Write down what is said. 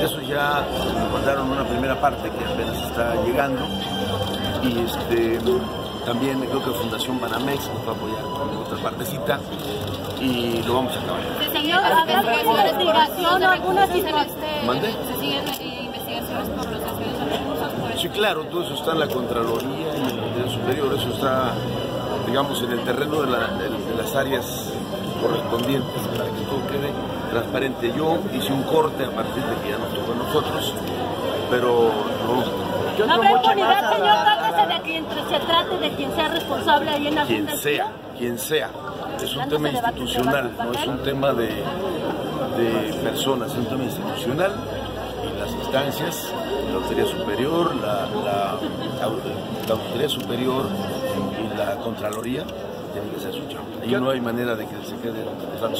Eso ya me mandaron una primera parte que apenas está llegando y este también creo que Fundación Banamex nos va a apoyar con otra partecita y lo vamos a acabar. ¿Se siguen eh, investigaciones por los desvíos de recursos? Por Sí, claro, todo eso está en la Contraloría y en el Ministerio Superior, eso está, digamos, en el terreno de, la- de- de las áreas correspondientes para que todo quede transparente. Yo hice un corte a partir de que ya nos tocó a nosotros, pero no tocar. ¿No habrá impunidad, señor, trátese de quien se trate de quien sea responsable ahí en la quien sea, quien sea. Es un tema institucional, no es un tema de, de personas, es un tema institucional y las instancias, la Autoridad Superior, la, la, la Autoridad Superior y la Contraloría tienen que hacer su chamba. Y no hay manera de que se quede tan